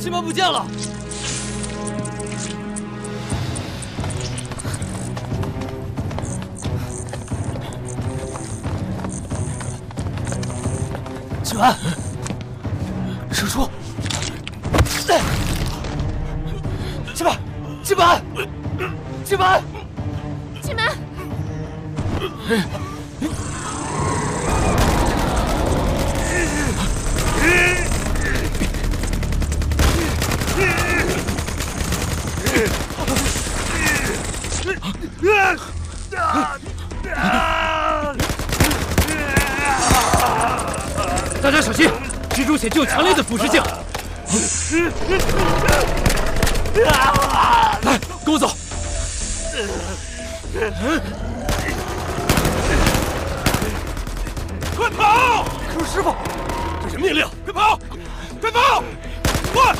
亲妈不见了！秦安，师叔，秦满，秦满，秦满，秦满。大家小心，蜘蛛血具有强烈的腐蚀性。来，跟我走。快跑！师傅，这是命令，快跑！快跑！快！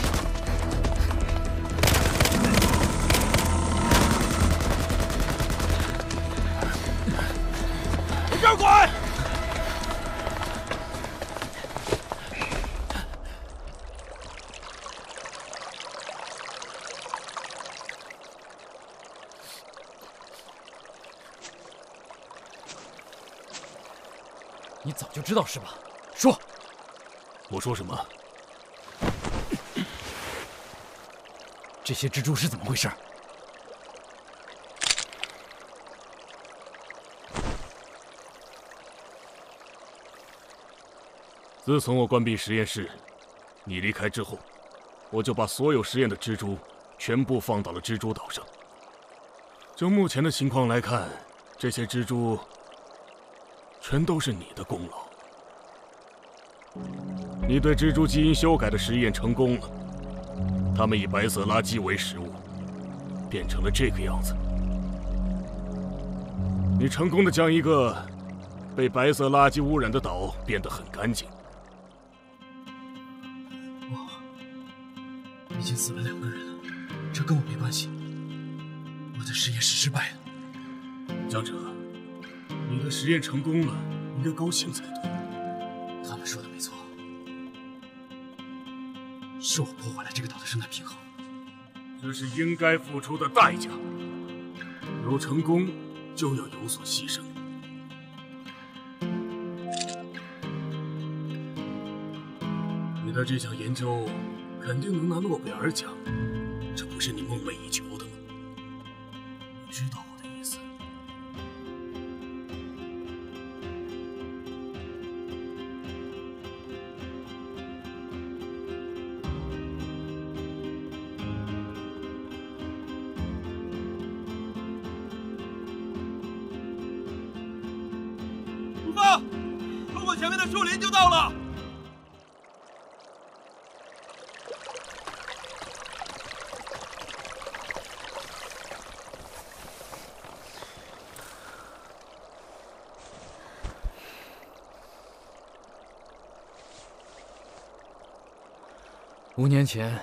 你早就知道是吧？说。我说什么？这些蜘蛛是怎么回事？自从我关闭实验室，你离开之后，我就把所有实验的蜘蛛全部放到了蜘蛛岛上。就目前的情况来看，这些蜘蛛全都是你的功劳。你对蜘蛛基因修改的实验成功了，他们以白色垃圾为食物，变成了这个样子。你成功的将一个被白色垃圾污染的岛变得很干净。我已经死了两个人了，这跟我没关系。我的实验是失败的。江哲，你的实验成功了，应该高兴才对。他们说的没错。是我破坏了这个岛的生态平衡，这是应该付出的代价。有成功，就要有所牺牲。你的这项研究肯定能拿诺贝尔奖，这不是你梦寐以求前面的树林就到了。五年前，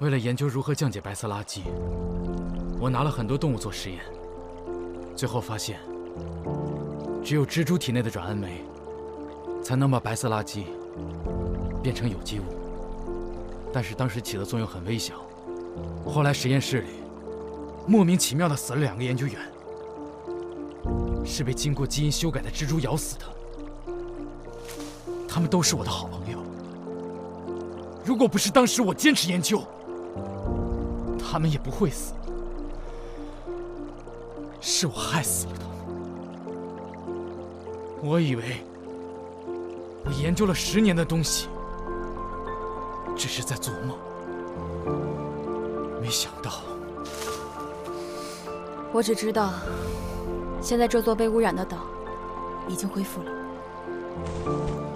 为了研究如何降解白色垃圾，我拿了很多动物做实验，最后发现，只有蜘蛛体内的转氨酶，才能把白色垃圾变成有机物。但是当时起的作用很微小。后来实验室里莫名其妙的死了两个研究员，是被经过基因修改的蜘蛛咬死的。他们都是我的好朋友。如果不是当时我坚持研究，他们也不会死。是我害死了他。我以为我研究了十年的东西，只是在做梦，没想到。我只知道，现在这座被污染的岛已经恢复了。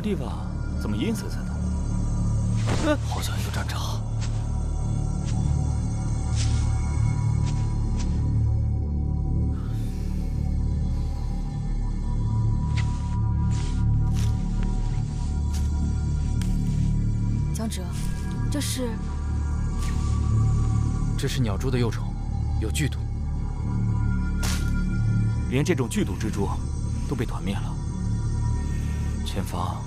这地方怎么阴森森的？好像有战场。江哲，这是这是鸟蛛的幼虫，有剧毒。连这种剧毒蜘蛛都被团灭了，前方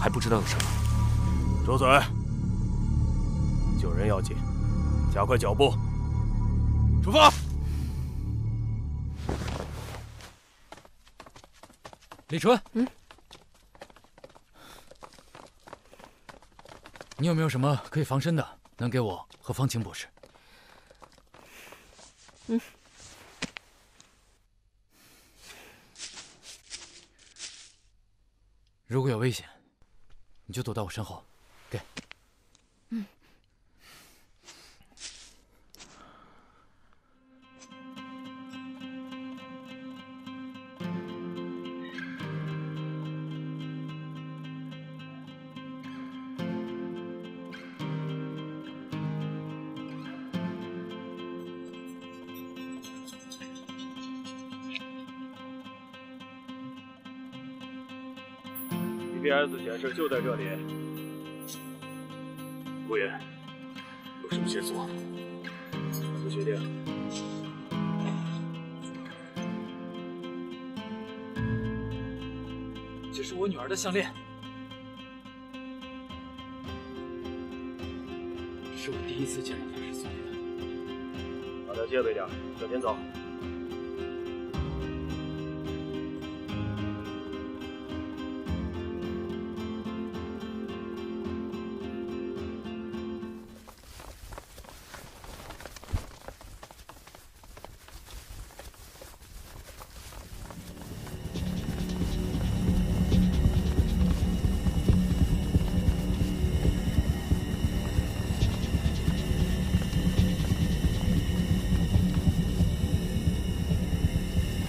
还不知道有什么。住嘴！救人要紧，加快脚步，出发！李纯，嗯，你有没有什么可以防身的，能给我和方晴博士？嗯。如果有危险，你就躲到我身后。给。GPS 显示就在这里。顾言，有什么线索？不确定。这是我女儿的项链，是我第一次见到她时送的。把它戒备点，向前走。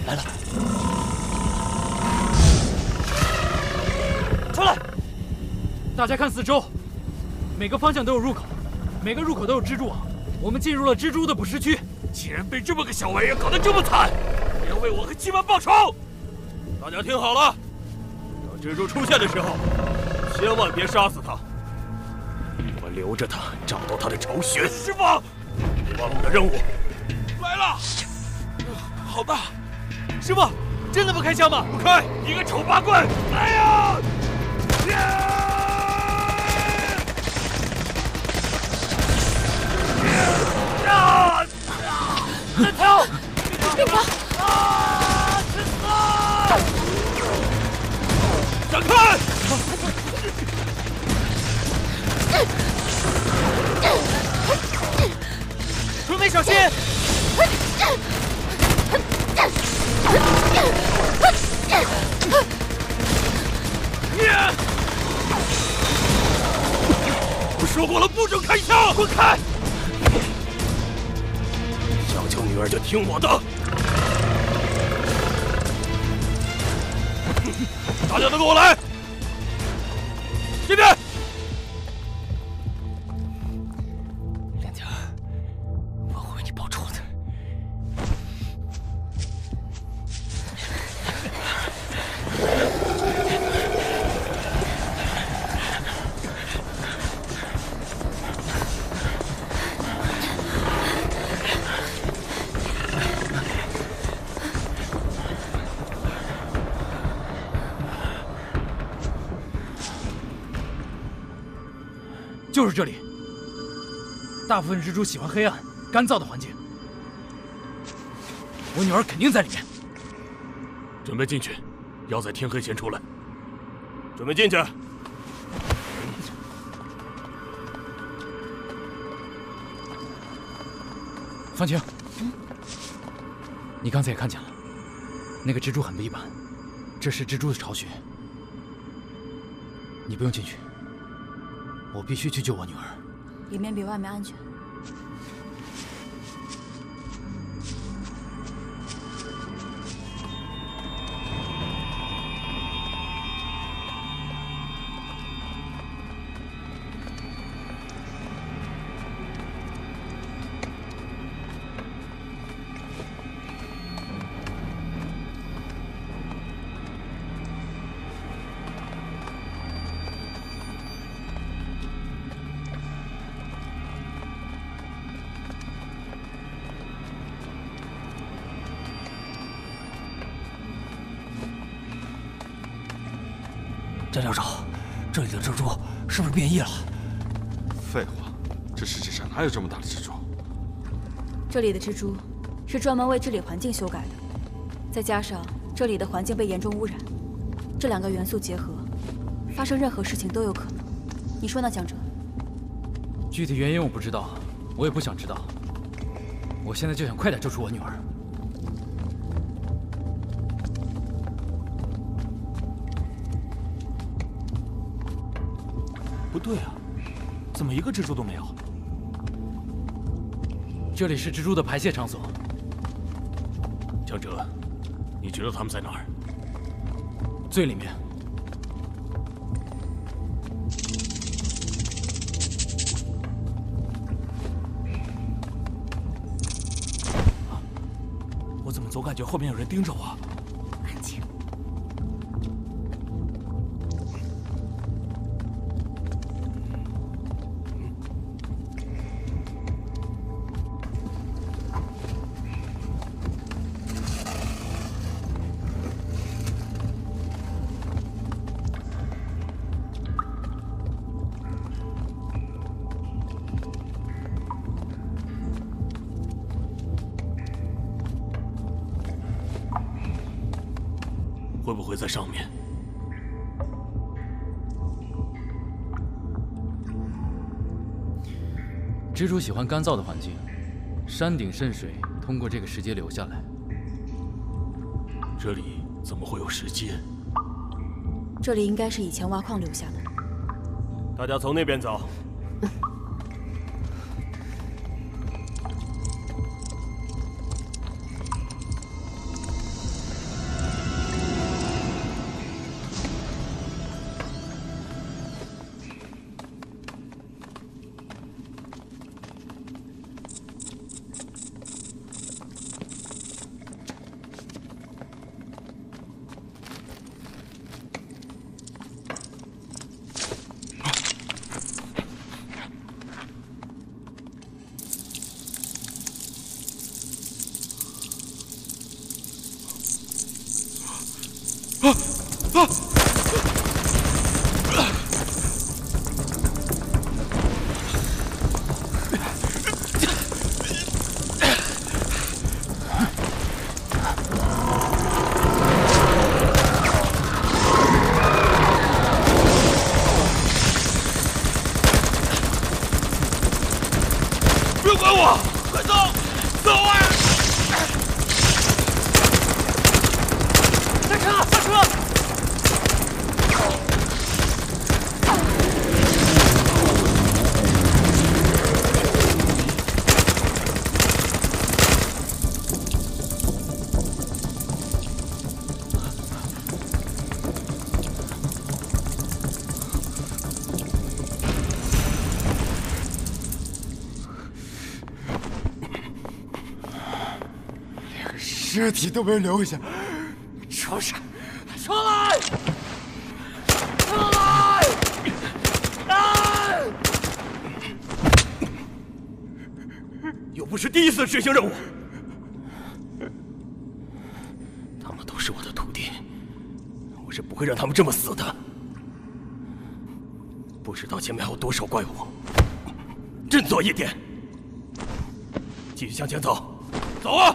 来了，出来！大家看四周，每个方向都有入口，每个入口都有蜘蛛网。我们进入了蜘蛛的捕食区，竟然被这么个小玩意儿搞得这么惨！我要为我和七门报仇！大家听好了，当蜘蛛出现的时候，千万别杀死它，我们留着它，找到它的巢穴。师傅，别忘了我的任务。来了，好大！师傅，真的不开枪吗？不开！你个丑八怪！来呀！啊！再跳！别跳！啊！去死！闪开！春梅，小心！说过了，不准开枪！滚开！想救女儿就听我的，大家都跟我来！这边，就是这里。大部分蜘蛛喜欢黑暗、干燥的环境，我女儿肯定在里面。准备进去，要在天黑前出来。准备进去。方晴，你刚才也看见了，那个蜘蛛很不一般，这是蜘蛛的巢穴。你不用进去，我必须去救我女儿。里面比外面安全。张教授，这里的蜘蛛是不是变异了？废话，这世界上哪有这么大的蜘蛛？这里的蜘蛛是专门为治理环境修改的，再加上这里的环境被严重污染，这两个元素结合，发生任何事情都有可能。你说呢，江哲？具体原因我不知道，我也不想知道。我现在就想快点救出我女儿。对啊，怎么一个蜘蛛都没有？这里是蜘蛛的排泄场所。江哲，你觉得他们在哪儿？最里面。我怎么总感觉后面有人盯着我？会在上面？蜘蛛喜欢干燥的环境，山顶渗水通过这个石阶流下来。这里怎么会有石阶？这里应该是以前挖矿留下的。大家从那边走。不 要管我，快走，走啊！尸体都没留下，出去！出来！出来！啊！又不是第一次执行任务，他们都是我的徒弟，我是不会让他们这么死的。不知道前面还有多少怪物，振作一点，继续向前走，走啊！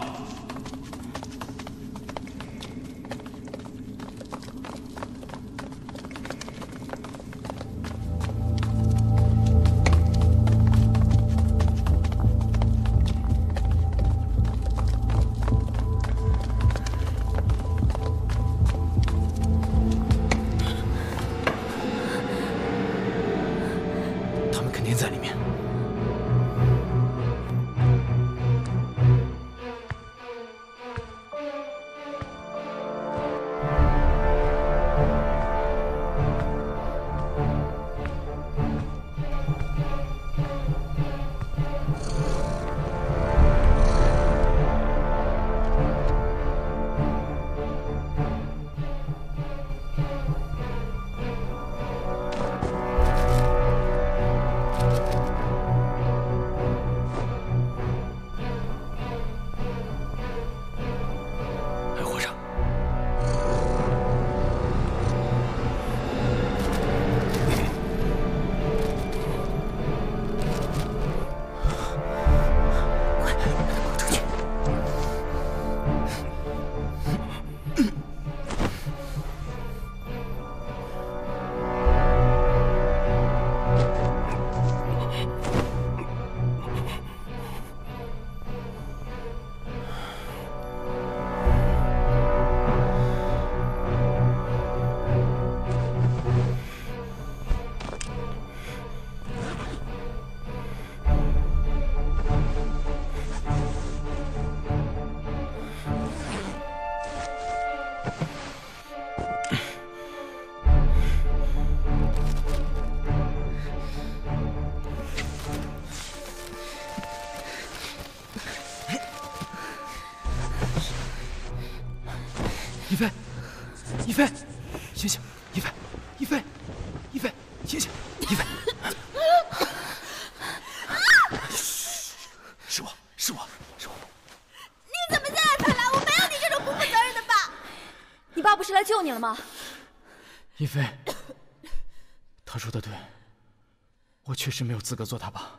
飞，醒醒！一飞，一飞，一飞，醒醒！一飞，是我是我是我！你怎么现在才来？我没有你这种不负责任的爸！你爸不是来救你了吗？一飞，他说的对，我确实没有资格做他爸。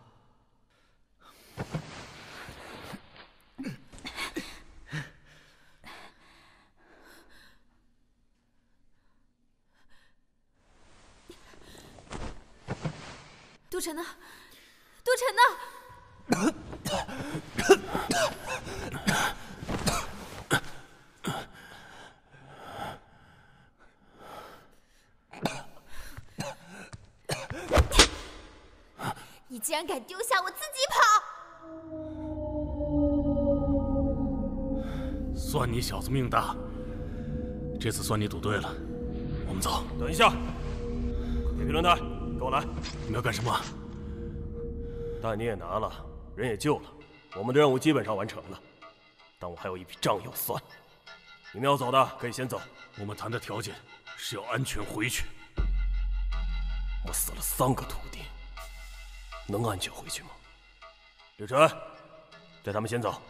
杜晨呢？杜晨呢？你竟然敢丢下我自己跑！算你小子命大，这次算你赌对了。我们走。等一下，铁皮轮胎，跟我来。你们要干什么？弹你也拿了，人也救了，我们的任务基本上完成了。但我还有一笔账要算。你们要走的可以先走。我们谈的条件是要安全回去。我死了三个徒弟，能安全回去吗？柳晨，带他们先走。